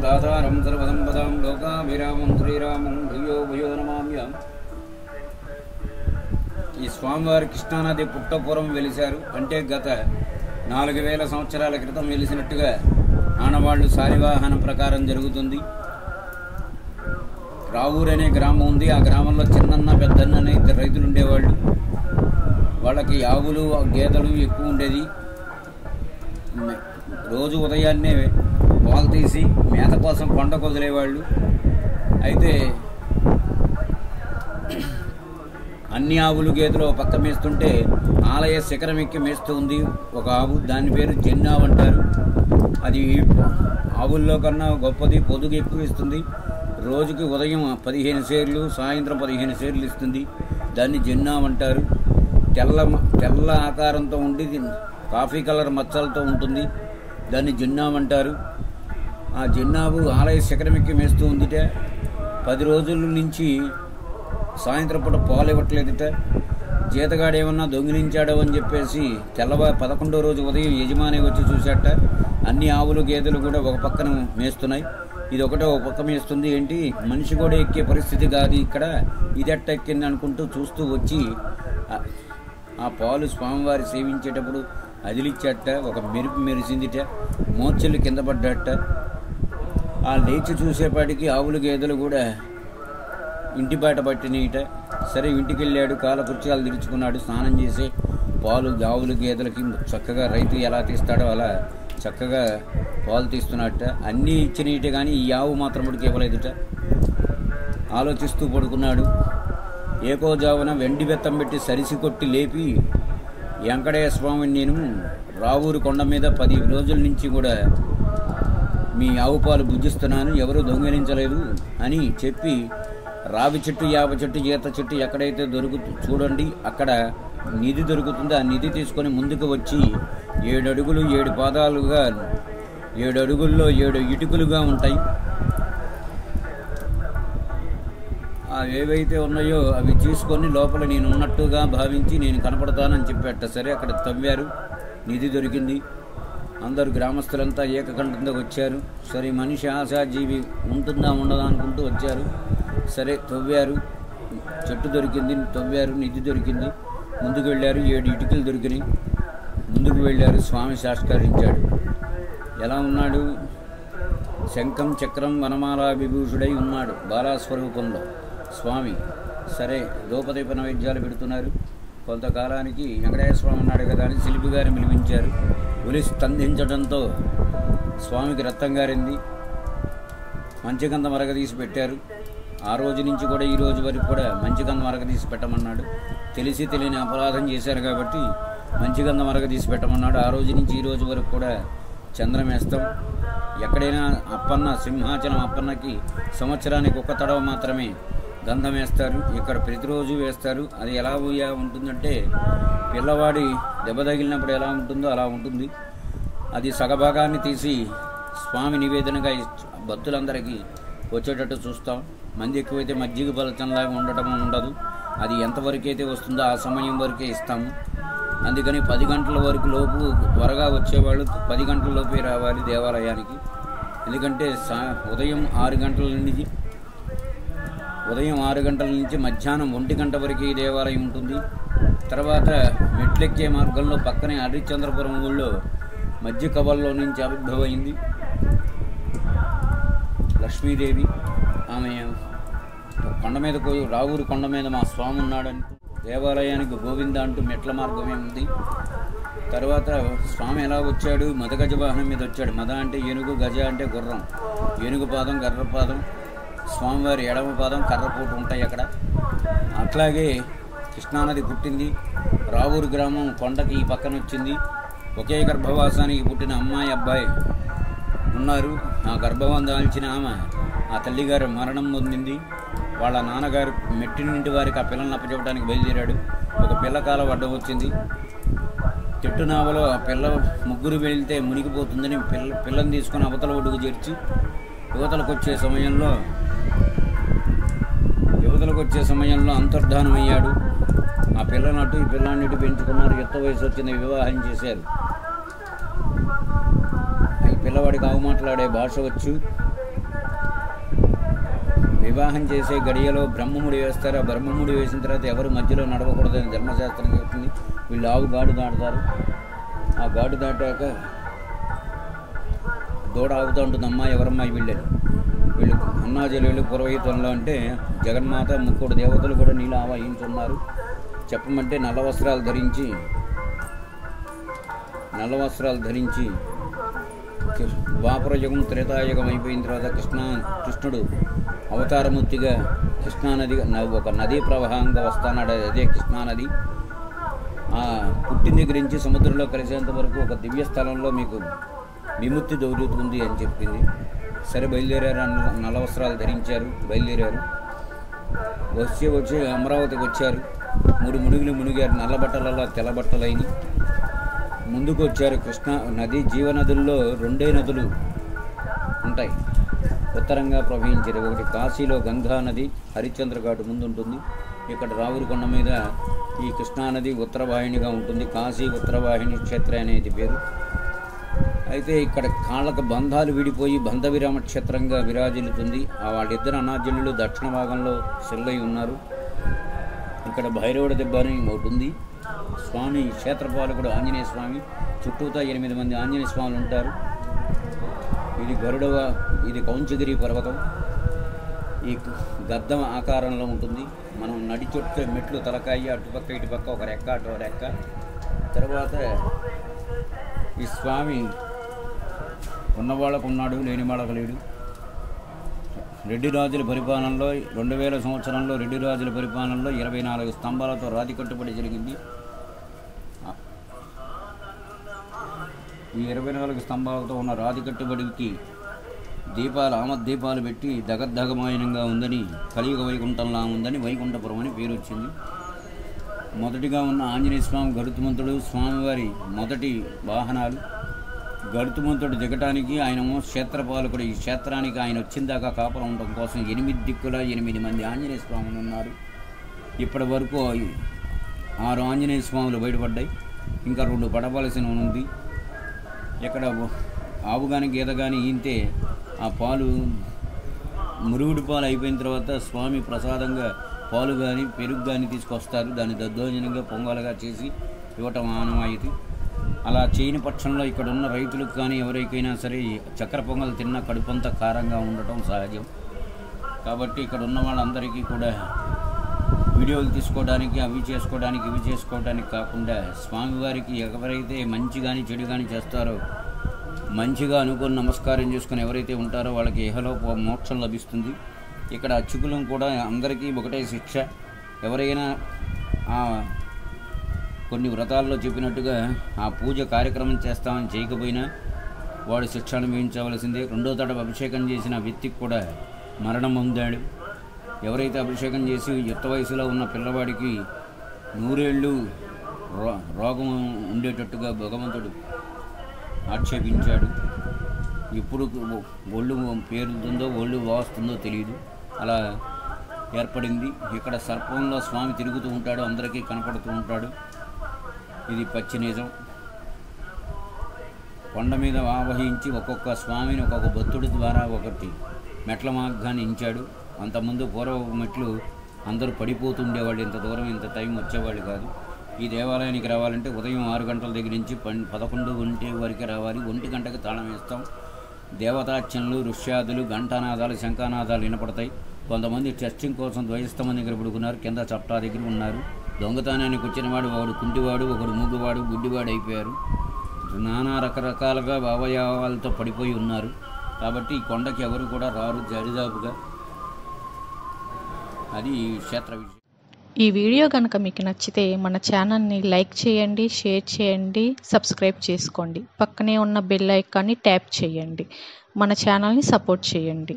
దాతారం సర్వసంపదాం లోకాభిరామం శ్రీరామం భూయో భూయో నమామ్యం. ఈ స్వామివారి కృష్ణానది పుట్టపురం వెలిశారు. అంటే గత నాలుగు వేల సంవత్సరాల క్రితం వెలిసినట్టుగా ఆనవాళ్ళు సారివాహనం ప్రకారం జరుగుతుంది. రావూరు అనే గ్రామం ఉంది. ఆ గ్రామంలో చిన్నన్న పెద్దన్న అనే ఇద్దరు రైతులు ఉండేవాళ్ళు. వాళ్ళకి ఆవులు గేదెలు ఎక్కువ ఉండేది. రోజు ఉదయాన్నే పాలు తీసి మేత కోసం కొండకు వదిలేవాళ్ళు అయితే అన్ని ఆవులు గేదెలు పక్క మేస్తుంటే ఆలయ శిఖరం ఎక్కి మేస్తూ ఉంది ఒక ఆవు. దాని పేరు జెన్నావు అంటారు. అది ఆవుల్లో కన్నా గొప్పది పొదుగు ఎక్కువ ఇస్తుంది. రోజుకి ఉదయం పదిహేను సేర్లు సాయంత్రం పదిహేను సేర్లు ఇస్తుంది. దాన్ని జెన్నావు అంటారు. తెల్ల తెల్ల ఆకారంతో ఉండి కాఫీ కలర్ మచ్చలతో ఉంటుంది. దాన్ని జిన్నావు అంటారు. ఆ జిన్నాబు ఆలయ శిఖరం మేస్తూ ఉందిట. పది రోజుల నుంచి సాయంత్రం పూట పాలు ఇవ్వట్లేదుట. జీతగాడు ఏమన్నా దొంగిలించాడో అని చెప్పేసి తెల్లవా పదకొండో రోజు ఉదయం యజమాని వచ్చి చూశాట. అన్ని ఆవులు గేదెలు కూడా ఒక పక్కన మేస్తున్నాయి. ఇది ఒకటే ఒక పక్క మేస్తుంది. ఏంటి? మనిషి కూడా ఎక్కే పరిస్థితి కాదు ఇక్కడ. ఇది ఎట్ట ఎక్కింది అనుకుంటూ చూస్తూ వచ్చి ఆ- పాలు స్వామివారి సేవించేటప్పుడు అదిలిచ్చట. ఒక మెరుపు మెరిసిందిట. మోర్చెలు కింద పడ్డట. ఆ లేచి చూసేపాటికి ఆవులు గేదెలు కూడా ఇంటి బయట పట్టినీట. సరే ఇంటికి వెళ్ళాడు కాలకృత్యాలు తెరుచుకున్నాడు స్నానం చేసి పాలు ఆవులు గేదెలకి చక్కగా రైతు ఎలా తీస్తాడో అలా చక్కగా పాలు తీస్తున్నట్ట అన్నీ ఇచ్చినీటే కానీ ఈ ఆవు మాత్రం ఇప్పటికి ఇవ్వలేదుట. ఆలోచిస్తూ పడుకున్నాడు. ఏకోజావున వెండి బెత్తం పెట్టి సరిసి కొట్టి లేపి వెంకటేశ్వర స్వామిని నేను రావూరు కొండ మీద పది రోజుల నుంచి కూడా మీ ఆవు పాలు భుజిస్తున్నాను ఎవరు దొంగిలించలేదు అని చెప్పి రావి చెట్టు యాప చెట్టు ఈత చెట్టు ఎక్కడైతే దొరుకుతు చూడండి అక్కడ నిధి దొరుకుతుందో. ఆ నిధి తీసుకొని ముందుకు వచ్చి ఏడు అడుగులు ఏడు పాదాలుగా ఏడు అడుగుల్లో ఏడు ఇటుకలుగా ఉంటాయి. అవి ఏవైతే ఉన్నాయో అవి తీసుకొని లోపల నేను ఉన్నట్టుగా భావించి నేను కనపడతానని చెప్పేట సరే అక్కడ తవ్వారు. నిధి దొరికింది. అందరు గ్రామస్తులంతా ఏకకంఠంతో వచ్చారు. సరే మనిషి ఆశాజీవి ఉంటుందా ఉండదా అనుకుంటూ వచ్చారు. సరే తవ్వారు. చెట్టు దొరికింది తవ్వారు. నిధి దొరికింది. ముందుకు వెళ్ళారు. ఏడు ఇటుకలు దొరికినాయి. ముందుకు వెళ్ళారు. స్వామి సాష్కరించాడు. ఎలా ఉన్నాడు? శంఖం చక్రం వనమాల విభూషుడై ఉన్నాడు బాలాస్వరూపంలో. స్వామి సరే దోపదీప నైవేద్యాలు పెడుతున్నారు. కొంతకాలానికి వెంకటేశ్వర స్వామి ఉన్నాడు కదా అని శిల్పి గారిని పిలిపించారు. ఉలి స్తంధించడంతో స్వామికి రక్తం గారింది. మంచిగంధ మరగదీసి పెట్టారు. ఆ రోజు నుంచి కూడా ఈ రోజు వరకు కూడా మంచిగంధ మరగదీసి పెట్టమన్నాడు. తెలిసి తెలియని అపరాధం చేశారు కాబట్టి మంచిగంధ మరగదీసి పెట్టమన్నాడు. ఆ రోజు నుంచి ఈ రోజు వరకు కూడా చంద్రం వేస్తాం. ఎక్కడైనా అప్పన్న సింహాచలం అప్పన్నకి సంవత్సరానికి ఒక్క తడవ మాత్రమే గంధం వేస్తారు ఇక్కడ ప్రతిరోజు వేస్తారు. అది ఎలా ఉంటుందంటే పిల్లవాడి దెబ్బ తగిలినప్పుడు ఎలా ఉంటుందో అలా ఉంటుంది. అది సగభాగాన్ని తీసి స్వామి నివేదనగా భక్తులందరికీ వచ్చేటట్టు చూస్తాం. మంది ఎక్కువైతే మజ్జిగ ఫలితంలాగా ఉండటం ఉండదు. అది ఎంతవరకు అయితే వస్తుందో ఆ సమయం వరకే ఇస్తాము. అందుకని పది గంటల వరకు లోపు త్వరగా వచ్చేవాళ్ళు పది గంటల లోపే రావాలి దేవాలయానికి. ఎందుకంటే సా ఉదయం ఆరు గంటల నుంచి ఉదయం ఆరు గంటల నుంచి మధ్యాహ్నం ఒంటి గంట వరకు ఈ దేవాలయం ఉంటుంది. తర్వాత మెట్లెక్కే మార్గంలో పక్కనే హరిశ్చంద్రపురం ఊళ్ళో మధ్య కవల్లో నుంచి ఆవిర్భవైంది. లక్ష్మీదేవి ఆమె కొండ మీద రావూరు కొండ మీద మా స్వామి ఉన్నాడని. దేవాలయానికి గోవింద అంటూ మెట్ల మార్గమే ఉంది. తర్వాత స్వామి ఎలా వచ్చాడు? మద గజ వాహనం మీద వచ్చాడు. మద అంటే ఏనుగు గజ అంటే గుర్రం. ఏనుగు పాదం కర్ర పాదం స్వామివారి ఎడమ పాదం కర్రపోటు ఉంటాయి అక్కడ. అట్లాగే కృష్ణానది పుట్టింది. రావూరు గ్రామం కొండకి ఈ పక్కన వచ్చింది. ఒకే గర్భవాసానికి పుట్టిన అమ్మాయి అబ్బాయి ఉన్నారు. ఆ గర్భవం దాల్చిన ఆమె ఆ తల్లిగారు మరణం పొందింది. వాళ్ళ నాన్నగారు మెట్టినింటి వారికి ఆ పిల్లల్ని అప్పచెప్పడానికి బయలుదేరాడు. ఒక పిల్ల కాలం అడ్డం వచ్చింది. చెట్టు నావలో ఆ పిల్ల ముగ్గురు వెళితే మునిగిపోతుందని పిల్ల పిల్లని తీసుకొని అవతల ఒడ్డుకు చేర్చి యువతలకు వచ్చే సమయంలో యువతలకు వచ్చే సమయంలో అంతర్ధానం అయ్యాడు ఆ పిల్లని అటు ఈ పిల్లాన్నిటి పెంచుకున్నారు. ఎత్త వయసు వచ్చింది వివాహం చేశారు. ఈ పిల్లవాడికి ఆవు మాట్లాడే భాష వచ్చు. వివాహం చేసే గడియలో బ్రహ్మముడి వేస్తారు. ఆ బ్రహ్మముడి వేసిన తర్వాత ఎవరు మధ్యలో నడవకూడదని ధర్మశాస్త్రం చెప్తుంది. వీళ్ళు ఆవు గాడు దాటుతారు. ఆ గాడు దాటాక దూడ ఆగుతూ ఉంటుంది అమ్మాయి ఎవరమ్మాయి వీళ్ళని? వీళ్ళు అన్నాజలు పురోహితంలో అంటే జగన్మాత ముక్కుడు దేవతలు కూడా నీళ్ళు ఆవాహించున్నారు. చెప్పమంటే నల్ల వస్త్రాలు ధరించి నల్ల వస్త్రాలు ధరించి ద్వాపరయుగం త్రేతాయుగం అయిపోయిన తర్వాత కృష్ణ కృష్ణుడు అవతారమూర్తిగా కృష్ణానది ఒక నదీ ప్రవాహంగా వస్తానాడు. అదే కృష్ణానది. ఆ పుట్టిన దగ్గర నుంచి సముద్రంలో కలిసేంత వరకు ఒక దివ్య స్థలంలో మీకు విముక్తి దొరుకుతుంది అని చెప్పింది. సరే బయలుదేరారు అన్న నల్ల వస్త్రాలు ధరించారు బయలుదేరారు. వచ్చి వచ్చి అమరావతికి వచ్చారు. మూడు మునుగులు మునిగారు నల్ల బట్టలలో తెల్ల బట్టలైన. ముందుకు వచ్చారు కృష్ణ నది జీవనదుల్లో రెండే నదులు ఉంటాయి. ఉత్తరంగా ప్రవహించేది ఒకటి కాశీలో గంగా నది హరిశ్చంద్ర ఘాటు ముందుంటుంది. ఇక్కడ రావులకొండ మీద ఈ కృష్ణానది ఉత్తరవాహినిగా ఉంటుంది. కాశీ ఉత్తరవాహిని క్షేత్ర అనేది పేరు. అయితే ఇక్కడ కాళ్ళకు బంధాలు విడిపోయి బంధ విరామ క్షేత్రంగా విరాజిల్లుతుంది. ఆ వాళ్ళిద్దరు అనార్జనులు దక్షిణ భాగంలో సెల్లై ఉన్నారు. ఇక్కడ భైరవుడ దెబ్బ అని ఒకటి ఉంది. స్వామి క్షేత్రపాలకుడు ఆంజనేయ స్వామి చుట్టూతా ఎనిమిది మంది ఆంజనేయ స్వాములు ఉంటారు. ఇది గరుడవ ఇది కౌంచగిరి పర్వతం. ఈ గద్దం ఆకారంలో ఉంటుంది. మనం నడి చుట్టూ మెట్లు తలకాయి అటుపక్క ఇటుపక్క ఒక రెక్క అటు ఒక రెక్క. తర్వాత ఈ స్వామి ఉన్నవాళ్ళకు ఉన్నాడు లేని వాళ్ళకు లేడు. రెడ్డి రాజుల పరిపాలనలో రెండు వేల సంవత్సరంలో రెడ్డి రాజుల పరిపాలనలో ఇరవై నాలుగు స్తంభాలతో రాతి కట్టుబడి జరిగింది. ఈ ఇరవై నాలుగు స్తంభాలతో ఉన్న రాతి కట్టుబడికి దీపాలు ఆమద్దీపాలు పెట్టి దగద్దగమాయనంగా ఉందని కలియుగ వైకుంఠంలా ఉందని వైకుంఠపురం అని పేరు వచ్చింది మొదటిగా ఉన్న ఆంజనేయ స్వామి గరుత్మంతుడు స్వామివారి మొదటి వాహనాలు గడుతుమంతుడు దిగటానికి ఆయన క్షేత్రపాలకుడు. ఈ క్షేత్రానికి ఆయన వచ్చిందాకా కాపురం ఉండడం కోసం ఎనిమిది దిక్కుల ఎనిమిది మంది ఆంజనేయ స్వాములు ఉన్నారు. ఇప్పటి వరకు ఆరు ఆంజనేయ స్వాములు బయటపడ్డాయి. ఇంకా రెండు పడవలసిన ఉంది. ఇక్కడ ఆవు కానీ గీత కానీ ఈంతే ఆ పాలు మురుగుడు పాలు అయిపోయిన తర్వాత స్వామి ప్రసాదంగా పాలు కానీ పెరుగు కానీ తీసుకొస్తారు. దాన్ని దద్దోజనంగా పొంగలుగా చేసి ఇవ్వటం ఆనవాయితీ. అలా చేయని పక్షంలో ఇక్కడ ఉన్న రైతులకు కానీ ఎవరికైనా సరే చక్కెర పొంగల్ తిన్న కడుపంతా కారంగా ఉండటం సహజం. కాబట్టి ఇక్కడ ఉన్న వాళ్ళందరికీ కూడా వీడియోలు తీసుకోవడానికి అవి చేసుకోవడానికి ఇవి చేసుకోవడానికి కాకుండా స్వామివారికి ఎవరైతే మంచి కానీ చెడు కానీ చేస్తారో మంచిగా అనుకుని నమస్కారం చేసుకుని ఎవరైతే ఉంటారో వాళ్ళకి ఇహలోప మోక్షం లభిస్తుంది. ఇక్కడ అచ్చుకులం కూడా అందరికీ ఒకటే శిక్ష. ఎవరైనా కొన్ని వ్రతాల్లో చెప్పినట్టుగా ఆ పూజ కార్యక్రమం చేస్తామని చేయకపోయినా వాడు శిక్ష అనుభవించవలసిందే రెండో తడవ అభిషేకం చేసిన వ్యక్తికి కూడా మరణం పొందాడు. ఎవరైతే అభిషేకం చేసి యుక్త వయసులో ఉన్న పిల్లవాడికి నూరేళ్ళు రో- రోగం ఉండేటట్టుగా భగవంతుడు ఆక్షేపించాడు. ఎప్పుడు ఒళ్ళు పేరుతుందో ఒళ్ళు వాస్తుందో తెలియదు అలా ఏర్పడింది. ఇక్కడ సర్పంలో స్వామి తిరుగుతూ ఉంటాడు. అందరికీ కనపడుతూ ఉంటాడు. ఇది పచ్చి నిజం. కొండ మీద ఆవహించి ఒక్కొక్క స్వామిని ఒక్కొక్క భక్తుడి ద్వారా ఒకటి మెట్ల మార్గాన్ని ఇంచాడు. అంతకుముందు పూర్వ మెట్లు అందరూ పడిపోతుండేవాళ్ళు. ఇంత దూరం ఇంత టైం వచ్చేవాళ్ళు కాదు. ఈ దేవాలయానికి రావాలంటే ఉదయం ఆరు గంటల దగ్గర నుంచి పన్ పదకొండు ఒంటి వరకు రావాలి. ఒంటి గంటకి తాళం వేస్తాం. దేవతార్చనలు ఋష్యాదులు ఘంటానాదాలు శంఖానాదాలు వినపడతాయి. కొంతమంది టెస్టింగ్ కోసం ద్వయస్తమం దగ్గర పడుకున్నారు. కింద చట్టా దగ్గర ఉన్నారు. దొంగతనానికి వచ్చిన వాడు ఒకడు కుంటివాడు ఒకడు మూగువాడు గుడ్డివాడు అయిపోయారు. నానా రకరకాలుగా భావయావాలతో పడిపోయి ఉన్నారు. కాబట్టి ఈ కొండకి ఎవరు కూడా రారు దరిదాపుగా అది ఈ క్షేత్ర విషయం. ఈ వీడియో కనుక మీకు నచ్చితే మన ఛానల్ని లైక్ చేయండి షేర్ చేయండి సబ్స్క్రైబ్ చేసుకోండి. పక్కనే ఉన్న బెల్ ఐకాన్ని ట్యాప్ చేయండి. మన ఛానల్ని సపోర్ట్ చేయండి.